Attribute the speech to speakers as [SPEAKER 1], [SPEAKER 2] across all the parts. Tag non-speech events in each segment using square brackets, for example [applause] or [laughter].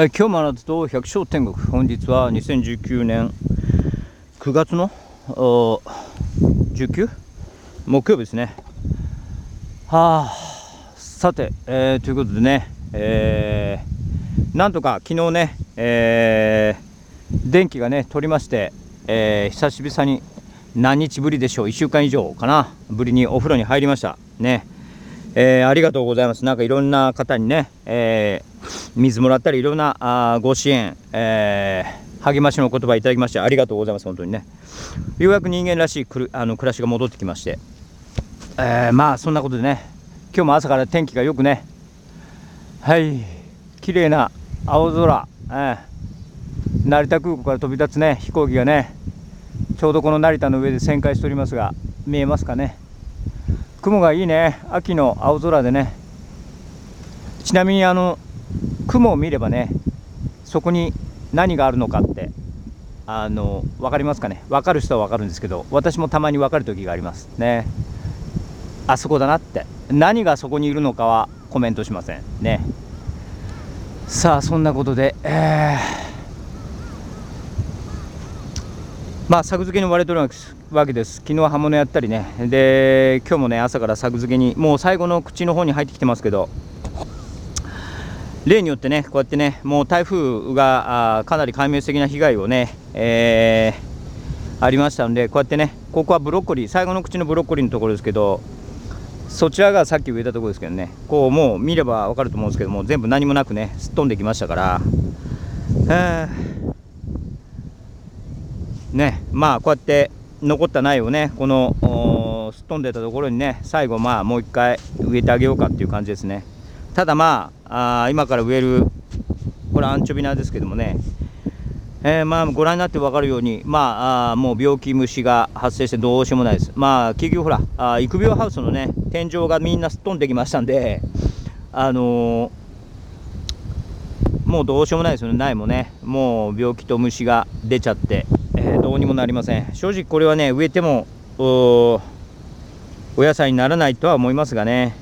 [SPEAKER 1] はい、今日もあなたと百姓天国。本日は2019年9月の 19? 木曜日ですね。はあさて、えー、ということでね、えー、なんとか昨日ね、えー、電気がね取りまして、えー、久しぶりに何日ぶりでしょう？1週間以上かな？ぶりにお風呂に入りました。ね。えー、ありがとうございます。なんかいろんな方にね、えー、水もらったり、いろんなあご支援、えー、励ましの言葉いただきまして、ありがとうございます、本当にね。ようやく人間らしいくるあの暮らしが戻ってきまして、えー、まあそんなことでね、今日も朝から天気がよくね、はい、綺麗な青空、えー、成田空港から飛び立つね、飛行機がね、ちょうどこの成田の上で旋回しておりますが、見えますかね。雲がいいね。秋の青空でね。ちなみにあの雲を見ればねそこに何があるのかってあの分かりますかね？分かる人は分かるんですけど私もたまに分かる時があります。ね。あそこだなって。何がそこにいるのかはコメントしません。ね。さあそんなことで、えー。まあ作付けに割れてるわけです。昨日刃物やったりね。で今日もね朝から作付けにもう最後の口の方に入ってきてますけど。例によってねこうやってねもう台風がかなり壊滅的な被害をね、えー、ありましたのでこうやってねここはブロッコリー最後の口のブロッコリーのところですけどそちらがさっき植えたところですけどねこうもう見れば分かると思うんですけども全部何もなくねすっ飛んできましたから、ねまあこうやって残った苗をねこのすっ飛んでたところにね最後まあもう一回植えてあげようかっていう感じですね。ただまああ今から植えるこれアンチョビナですけどもね。えー、まあご覧になって分かるように、まあ、あもう病気虫が発生してどうしようもないです。まあ、結局ほら、あ育苗ハウスのね、天井がみんなすっ飛んできましたんで、あのー、もうどうしようもないですよね、苗もね、もう病気と虫が出ちゃって、にもなりません。正直これはね植えてもお野菜にならないとは思いますがね。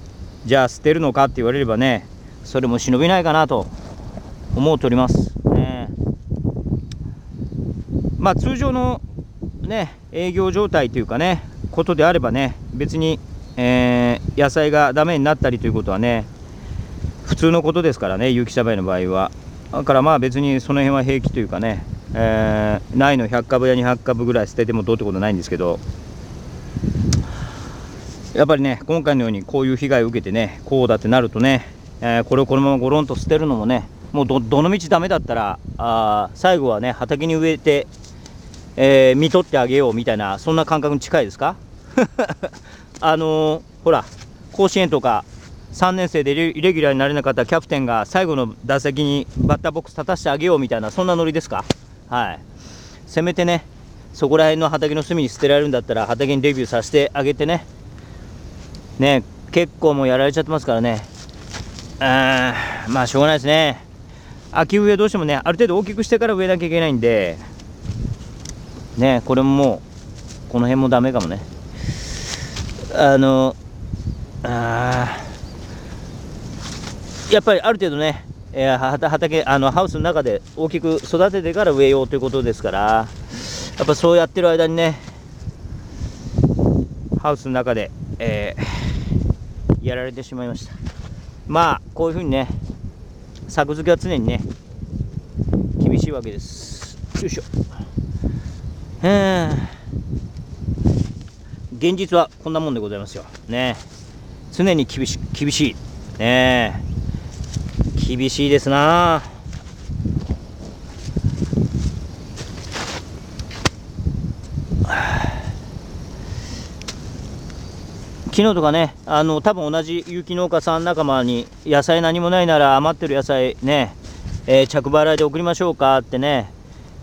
[SPEAKER 1] じゃあ捨てるのかって言われればねそれも忍びないかなと思うとおります、ね、まあ通常のね営業状態というかねことであればね別に、えー、野菜がダメになったりということはね普通のことですからね有機栽培の場合は。だからまあ別にその辺は平気というかねえー、ないの100株や200株ぐらい捨ててもどうってことないんですけどやっぱりね今回のようにこういう被害を受けてねこうだってなるとね、えー、これをこのままゴロンと捨てるのもねもうどのみちダメだったらあ最後はね畑に植えて、えー、見とってあげようみたいなそんな感覚に近いですか？[laughs] あのー、ほら甲子園とか3年生でイレギュラーになれなかったキャプテンが最後の打席にバッターボックス立たせてあげようみたいなそんなノリですか？はい、せめてねそこら辺の畑の隅に捨てられるんだったら畑にデビューさせてあげてね。ね結構もうやられちゃってますからね。あまあしょうがないですね。秋植えどうしてもねある程度大きくしてから植えなきゃいけないんでねこれももうこの辺もダメかもね。あのあやっぱりある程度ねえー、畑あのハウスの中で大きく育ててから植えようということですからやっぱそうやってる間にねハウスの中で、えー、やられてしまいました。まあこういうふうにね作付けは常にね厳しいわけです。よいしょ。現実はこんなもんでございますよ。ね。常に厳し厳しい。ね。え厳しいですな昨日とかね、あの多分同じ有機農家さん仲間に野菜何もないなら余ってる野菜ね、えー、着払いで送りましょうかってね、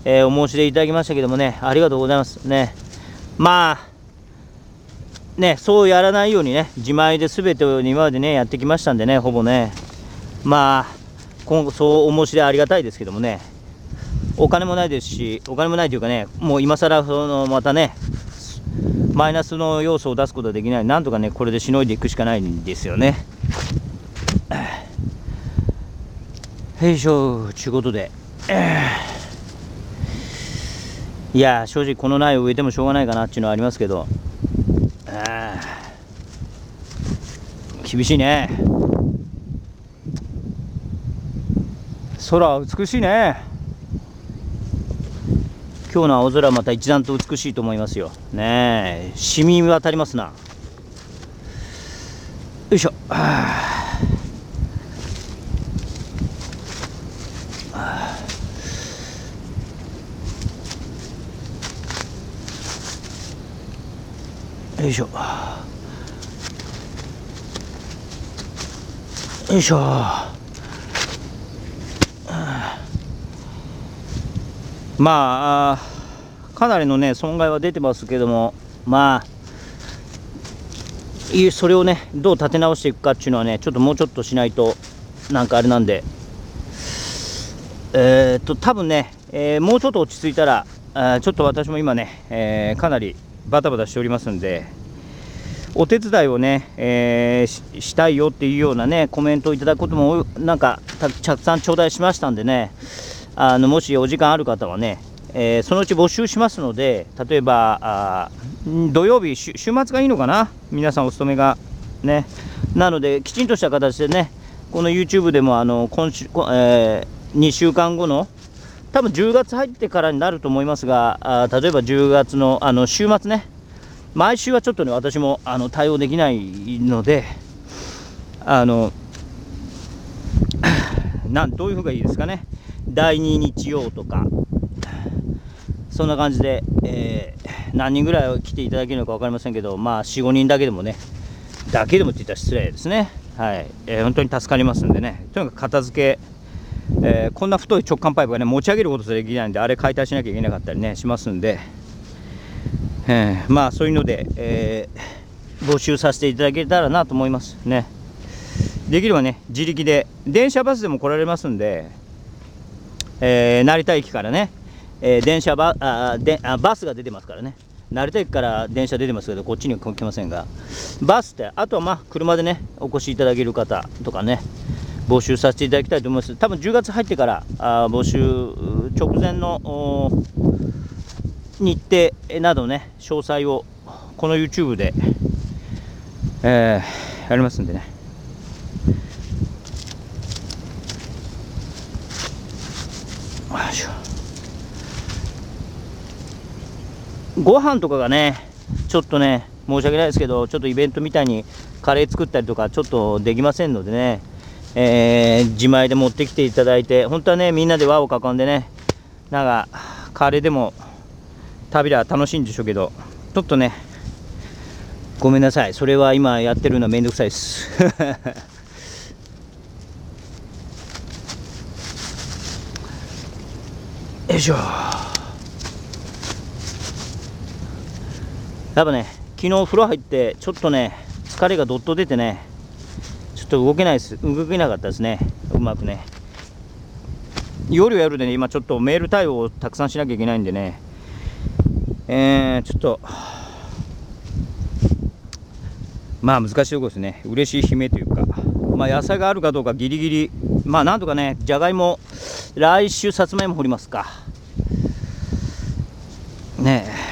[SPEAKER 1] えー、お申し出いただきましたけどもね、ありがとうございますね。まあね、そうやらないようにね、自前で全てを今までね、やってきましたんでね、ほぼね。まあ今後そう面白いありがたいですけどもねお金もないですしお金もないというかねもう今更そのまたねマイナスの要素を出すことはできない。なんとかねこれでしのいでいくしかないんですよね。よいしょちゅうことで、いや正直この苗を植えてもしょうがないかなっていうのはありますけど、厳しいね。空美しいね。今日の青空また一段と美しいと思いますよ。ねえ。染み渡りますな。よいしょ。よいしょ。よいしょ。まあかなりのね損害は出てますけどもまあそれをねどう立て直していくかっていうのはねちょっともうちょっとしないとなんかあれなんで。えー、っと多分ね、えー、もうちょっと落ち着いたらあちょっと私も今ね、えー、かなりバタバタしておりますんでお手伝いをね、えー、したいよっていうようなねコメントをいただくこともなんかたくさん頂戴しましたんでねあのもしお時間ある方はね、えー、そのうち募集しますので例えばあ土曜日週末がいいのかな？皆さんお勤めがね。なのできちんとした形でねこの YouTube でもあの今週、えー、2週間後の多分10月入ってからになると思いますがあ例えば10月のあの週末ね。毎週はちょっとね私もあの対応できないのであのなんどういうふうがいいですかね。第2日曜とか。そんな感じで、えー、何人ぐらい来ていただけるのか分かりませんけどまあ45人だけでもね。だけでもって言ったら失礼ですね。はい、えー、本当に助かりますんでね。とにかく片付けえー、こんな太い直管パイプがね持ち上げることできないんであれ解体しなきゃいけなかったりねしますんで。えー、まあそういうので、えー、募集させていただけたらなと思いますね。できればね自力で電車バスでも来られますんで、えー、成田駅からね、え電車バあであバスが出てますからね。成田駅から電車出てますけどこっちには来ませんが。バスってあとはまあ車でねお越しいただける方とかね募集させていただきたいと思います。多分10月入ってからあ募集直前の日程などね詳細をこの YouTube で、えー、やりますんでね。ご飯とかがねちょっとね申し訳ないですけどちょっとイベントみたいにカレー作ったりとかちょっとできませんのでね、えー、自前で持ってきていただいて本当はねみんなで輪を囲んでねなんかカレーでも旅は楽しいんでしょうけどちょっとねごめんなさい。それは今やってるのはめんどくさいです。よいしょやっぱね昨日風呂入ってちょっとね疲れがどっと出てねちょっと動けないです。動けなかったですね。うまくね。夜やるでね今ちょっとメール対応をたくさんしなきゃいけないんでね。えー、ちょっと、まあ難しいところですね。嬉しい悲鳴というか、まあ野菜があるかどうかギリギリ、まあなんとかね、じゃがいも、来週さつまいも掘りますか。ねえ。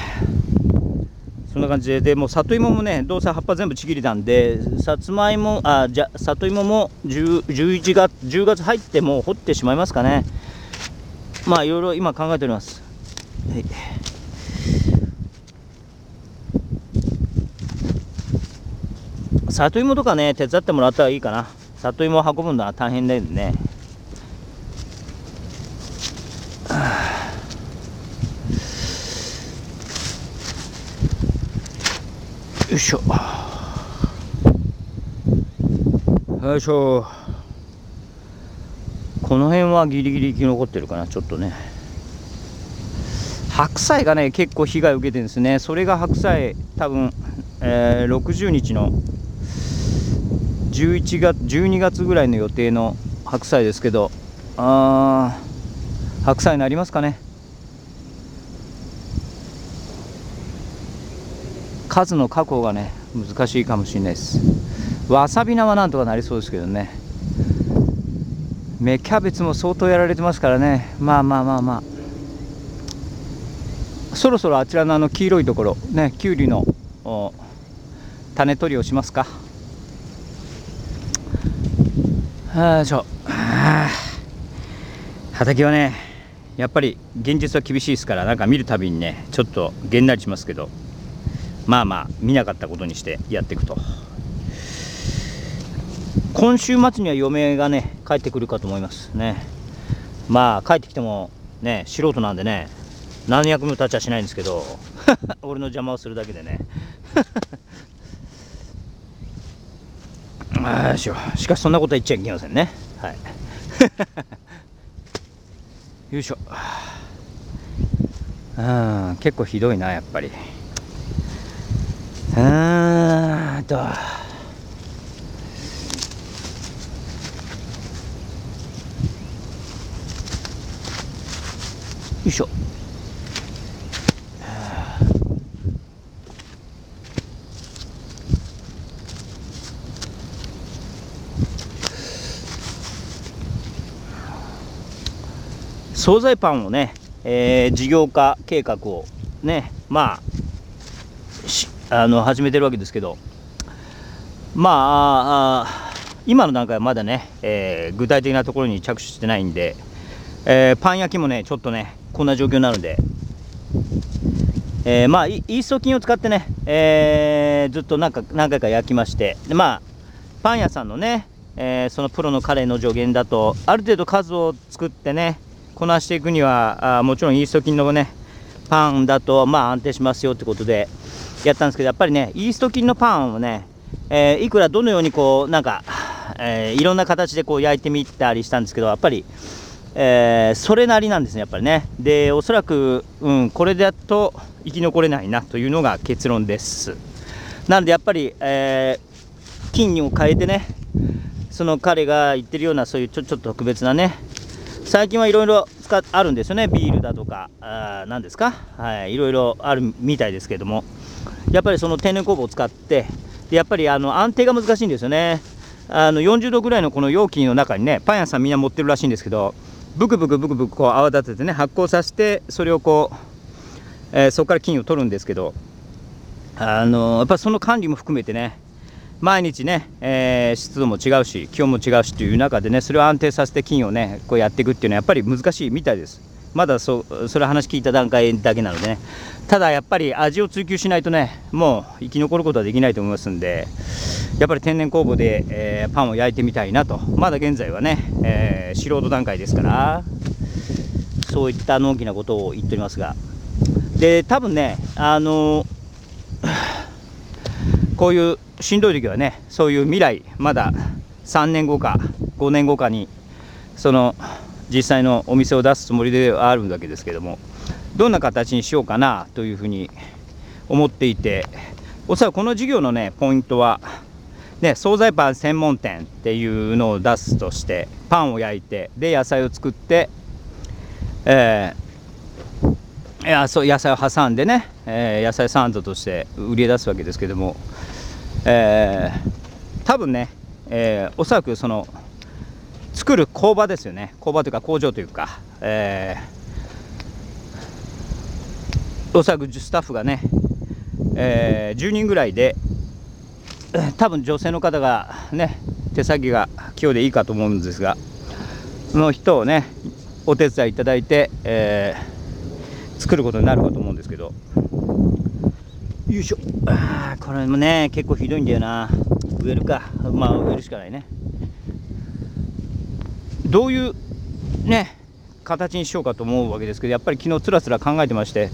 [SPEAKER 1] そんな感じで、でも里芋もね、どうせ葉っぱ全部ちぎりなんで、さつまいも、あ、じゃ、里芋も10 11月、10月入ってもう掘ってしまいますかね。まあいろいろ今考えております。はい里芋とかね手伝ってもらったらいいかな。里芋を運ぶのは大変だよね。よいしょ。よいしょ。この辺はギリギリ生き残ってるかなちょっとね。白菜がね結構被害を受けてるんですね。それが白菜多分、えー、60日の11月12月ぐらいの予定の白菜ですけどあ白菜になりますかね。数の確保がね難しいかもしれないです。わさび菜はなんとかなりそうですけどね。芽キャベツも相当やられてますからね。まあまあまあまあ。そろそろあちらのあの黄色いところねきゅうりの種取りをしますか。ああちょ畑はねやっぱり現実は厳しいですからなんか見るたびにねちょっとげんなりしますけどまあまあ見なかったことにしてやっていくと。今週末には嫁がね帰ってくるかと思いますね。まあ帰ってきてもね素人なんでね何役も立ちはしないんですけど [laughs] 俺の邪魔をするだけでね。ああしよしかしそんなこと言っちゃいけませんね。はい。[laughs] よいしょ。うん結構ひどいなやっぱり。うんと。よいしょ。惣菜パンをね、えー、事業化計画をねまああの始めてるわけですけどまあ今の段階はまだね、えー、具体的なところに着手してないんでえー、パン焼きもねちょっとねこんな状況なので、えー、まあイースト菌を使ってね、えー、ずっとなんか何回か焼きましてでまあパン屋さんのね、えそのプロのカレーの助言だとある程度数を作ってねこなしていくにはあもちろんイースト菌のねパンだとまあ安定しますよってことでやったんですけどやっぱりねイースト菌のパンをね、えいくらどのようにこうなんか、えいろんな形でこう焼いてみたりしたんですけどやっぱりえー、それなりなんですね、やっぱりね。で、おそらく、うん、これだと生き残れないなというのが結論です。なので、やっぱり、えー、金を変えてね、その彼が言ってるような、そういうちょちょっと特別なね、最近はいろいろあるんですよね、ビールだとか、あ何ですか、はい、いろいろあるみたいですけども、やっぱりその天然酵母を使って、でやっぱりあの安定が難しいんですよね。あの40度ぐらいのこの容器の中にね、パン屋さんみんな持ってるらしいんですけど、ブクブクブクブクこう泡立ててね発酵させてそれをこう、えー、そこから菌を取るんですけどあの、やっぱその管理も含めてね毎日ね、えー、湿度も違うし気温も違うしという中でねそれを安定させて菌をねこうやっていくっていうのはやっぱり難しいみたいです。まだそそれ話聞いた段階だけなのでね。ただやっぱり味を追求しないとねもう生き残ることはできないと思いますんでやっぱり天然酵母で、えー、パンを焼いてみたいなと。まだ現在はね、えー、素人段階ですからそういったのんきなことを言っておりますが。で多分ねあのこういうしんどい時はねそういう未来まだ3年後か5年後かにその実際のお店を出すつもりではあるわけですけどもどんな形にしようかなというふうに思っていておそらくこの事業のねポイントはね、惣菜パン専門店っていうのを出すとしてパンを焼いてで野菜を作って、えー、いやそう野菜を挟んでね、えー、野菜サンドとして売り出すわけですけども、えー、多分ね、えー、おそらくその作る工場ですよね。工場というか工場というか、えー、おそらくスタッフがね、えー、10人ぐらいで多分女性の方がね手先が器用でいいかと思うんですがその人をねお手伝いいただいて、えー、作ることになるかと思うんですけど。よいしょ。あこれもね結構ひどいんだよな。植えるか。まあ植えるしかないね。どういうね形にしようかと思うわけですけどやっぱり昨日つらつら考えてまして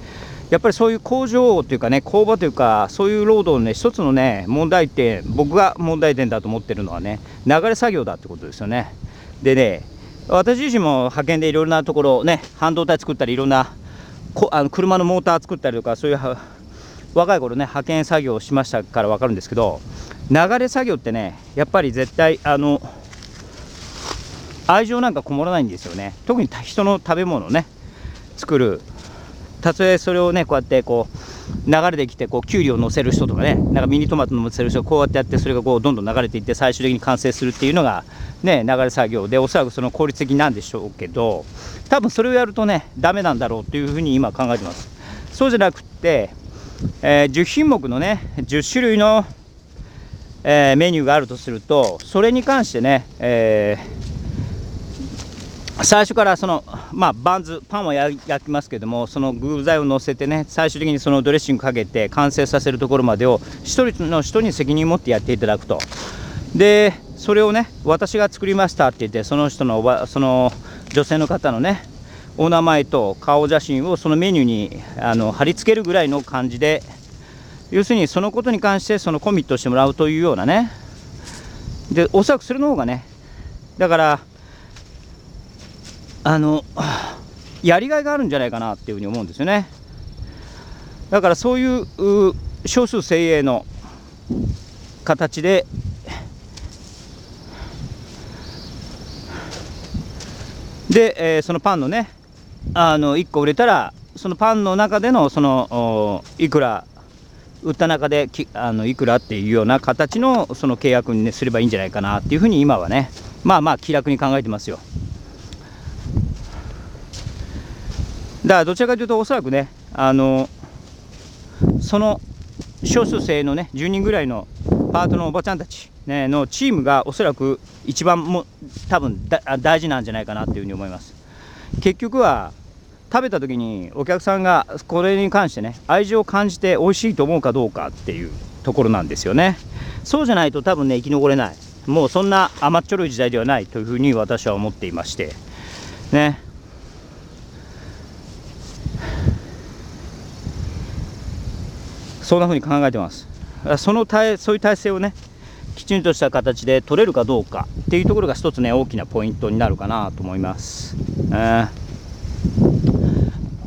[SPEAKER 1] やっぱりそういう工場というかね工場というかそういう労働のね一つのね問題点僕が問題点だと思ってるのはね流れ作業だってことですよね。でね私自身も派遣でいろいろなところね半導体作ったりいろんなこあの車のモーター作ったりとかそういう若い頃ね派遣作業をしましたから分かるんですけど流れ作業ってねやっぱり絶対あの愛情なんかこもらないんですよね。特に人の食べ物をね作る。たとえそれをねこうやってこう流れてきてこうきゅうりを乗せる人とかねなんかミニトマトの乗せる人こうやってやってそれがこうどんどん流れていって最終的に完成するっていうのがね流れ作業。でおそらくその効率的なんでしょうけど多分それをやるとねダメなんだろうっていうふうに今考えてます。そうじゃなくって、えー、10品目のね10種類の、えー、メニューがあるとするとそれに関してね、えー最初からその、まあ、バンズパンは焼きますけどもその具材を乗せてね最終的にそのドレッシングかけて完成させるところまでを1人の人に責任を持ってやっていただくと。でそれをね私が作りましたって言ってその人のおばその女性の方のねお名前と顔写真をそのメニューにあの貼り付けるぐらいの感じで要するにそのことに関してそのコミットしてもらうというようなね。でおそらくそれの方がねだからあのやりがいがあるんじゃないかなっていうふうに思うんですよね。だからそういう少数精鋭の形でで、えー、そのパンのねあの1個売れたらそのパンの中でのそのいくら売った中できあのいくらっていうような形のその契約に、ね、すればいいんじゃないかなっていうふうに今はねまあまあ気楽に考えてますよ。だからどちらかというとおそらくねあのその少数生のね10人ぐらいのパートのおばちゃんたち、ね、のチームがおそらく一番も多分大事なんじゃないかなっていうふうに思います結局は食べた時にお客さんがこれに関してね愛情を感じて美味しいと思うかどうかっていうところなんですよね。そうじゃないと多分ね生き残れない。もうそんな甘っちょろい時代ではないというふうに私は思っていまして。ね。そんな風に考えてます。そのそういう体制をねきちんとした形で取れるかどうかっていうところが一つね大きなポイントになるかなと思います、えー、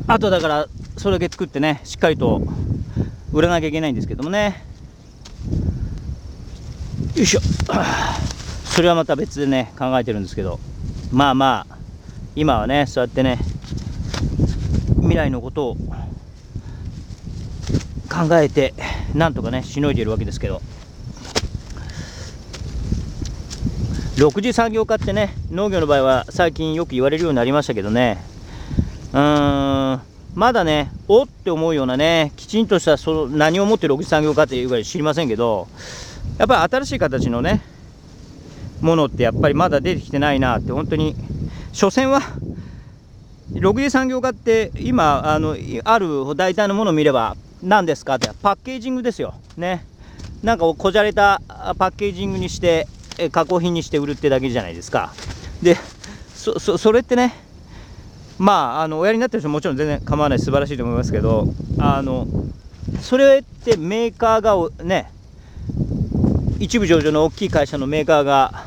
[SPEAKER 1] あとだからそれだけ作ってねしっかりと売らなきゃいけないんですけどもね。よいしょ。それはまた別でね考えてるんですけど。まあまあ今はねそうやってね未来のことを考えてなんとかねしのいでいるわけですけど。6次産業化ってね農業の場合は最近よく言われるようになりましたけどね。うーんまだねおって思うようなねきちんとしたその何をもって6次産業化っていうぐらい知りませんけどやっぱり新しい形のねものってやっぱりまだ出てきてないなって本当に所詮は6次産業化って今あのある大体のものを見れば何ですかってパッケージングですよ。ね。なんかこじゃれたパッケージングにして加工品にして売るってだけじゃないですか。でそそれってねまああのおやりになってる人ももちろん全然構わない素晴らしいと思いますけどあのそれってメーカーがね一部上場の大きい会社のメーカーが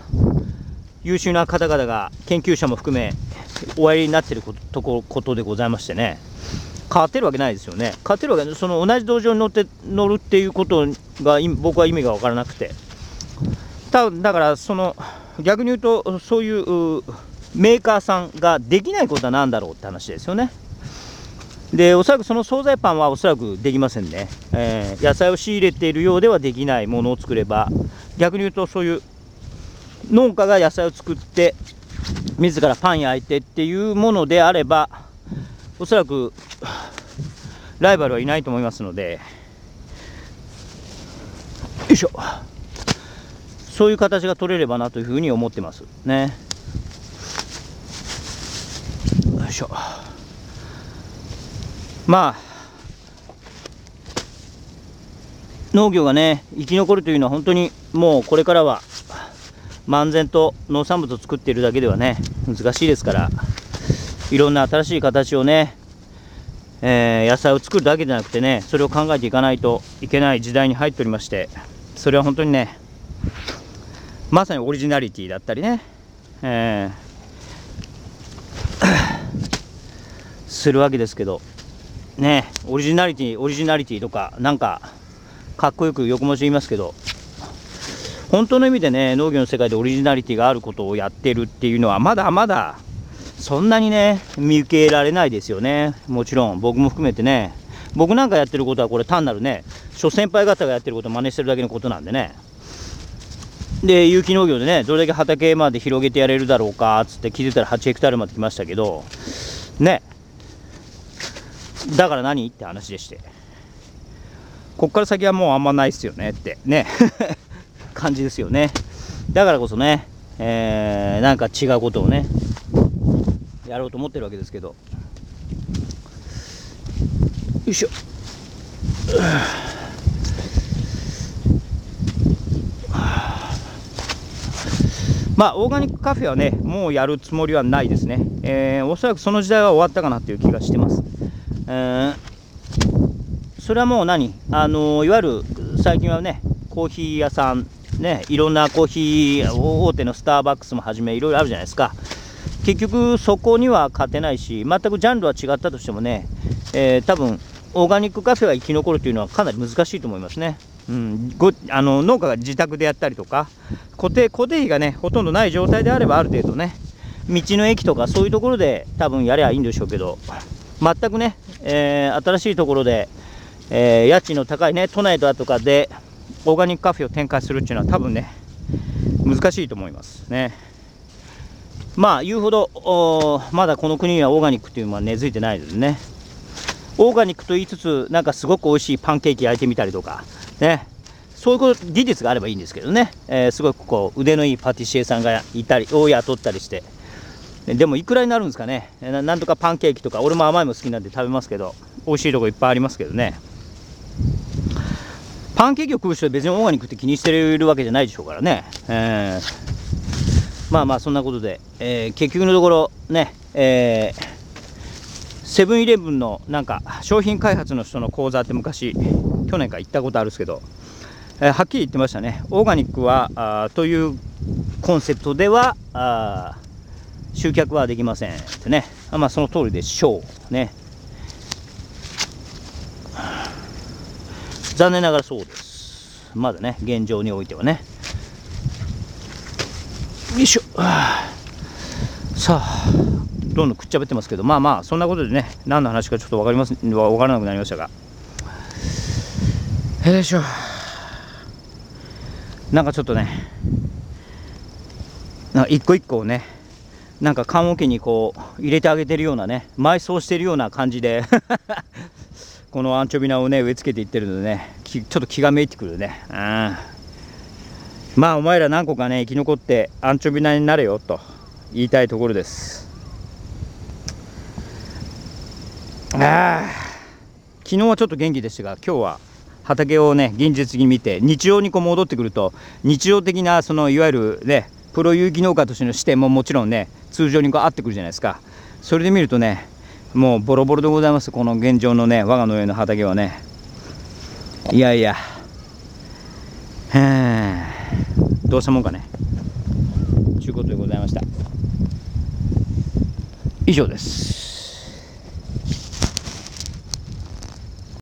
[SPEAKER 1] 優秀な方々が研究者も含めおやりになってることことでございましてね。勝てるわけないですよね。勝てるわけその同じ道場に乗って乗るっていうことが僕は意味が分からなくて。だだからその逆に言うとそういうメーカーさんができないことは何だろうって話ですよね。でおそらくその惣菜パンはおそらくできませんね、えー、野菜を仕入れているようではできないものを作れば逆に言うとそういう農家が野菜を作って自らパン焼いてっていうものであればおそらくライバルはいないと思いますので。よいしょ。そういう形が取れればなというふうに思ってます。ね。よいしょ。まあ農業がね生き残るというのは本当にもうこれからは漫然と農産物を作っているだけではね難しいですからいろんな新しい形をね、えー、野菜を作るだけじゃなくてねそれを考えていかないといけない時代に入っておりましてそれは本当にねまさにオリジナリティだったりね、えー、するわけですけど。ねオリジナリティオリジナリティとかなんかかっこよく横文字言いますけど。本当の意味でね農業の世界でオリジナリティがあることをやってるっていうのはまだまだそんなにね見受けられないですよね。もちろん僕も含めてね。僕なんかやってることはこれ単なるね諸先輩方がやってることを真似してるだけのことなんでね。で有機農業でねどれだけ畑まで広げてやれるだろうかっつって気づいたら8ヘクタールまで来ましたけどね。だから何って話でして。こっから先はもうあんまないっすよねってね。[laughs] 感じですよね。だからこそね、えー、なんか違うことをねやろうと思ってるわけですけど。よいしょ。はあ。まあ、オーガニックカフェはね、もうやるつもりはないですね。えー、おそらくその時代は終わったかなっていう気がしてます。えー、それはもう何？あのいわゆる最近はね、コーヒー屋さん、ね、いろんなコーヒー大手のスターバックスもはじめいろいろあるじゃないですか。結局そこには勝てないし、全くジャンルは違ったとしてもね、えー、多分オーガニックカフェが生き残るというのはかなり難しいと思いますね。うん、ごあの農家が自宅でやったりとか固定固定費がねほとんどない状態であればある程度ね道の駅とかそういうところで多分やればいいんでしょうけど全くね、えー、新しいところで、えー、家賃の高いね都内だとかでオーガニックカフェを展開するっていうのは多分ね難しいと思いますね。まあ言うほどまだこの国にはオーガニックっていうのは根付いてないですね。オーガニックと言いつつなんかすごく美味しいパンケーキ焼いてみたりとかね、そういうこと技術があればいいんですけどね、えー、すごくこう腕のいいパティシエさんがいたりを雇ったりして。でもいくらになるんですかね。なんとかパンケーキとか俺も甘いも好きなんで食べますけど美味しいとこいっぱいありますけどね。パンケーキを食う人は別にオーガニックって気にしてるわけじゃないでしょうからね、えー、まあまあそんなことで、えー、結局のところね、えセブンイレブンのなんか商品開発の人の講座って昔去年から行ったことあるんですけど、えー、はっきり言ってましたね。オーガニックはあというコンセプトではあ集客はできませんってね。あまあその通りでしょうね。残念ながらそうです。まだね現状においてはね。よいしょ。さあどんどんくっちゃべってますけど。まあまあそんなことでね何の話かちょっと分かります分からなくなりましたが。よいしょ。なんかちょっとねなんか一個一個をねなんか棺桶にこう入れてあげてるようなね埋葬してるような感じで [laughs] このアンチョビナをね植え付けていってるのでねちょっと気がめいてくるね。うん。まあお前ら何個かね生き残ってアンチョビナになれよと言いたいところです。ああ昨日はちょっと元気でしたが今日は畑をね現実的に見て日常にこう戻ってくると日常的なそのいわゆるねプロ有機農家としての視点ももちろんね通常にこう合ってくるじゃないですか。それで見るとねもうボロボロでございます。この現状のね我が農園の畑はね。いやいや。どうしたもんかね。ということでございました。以上です。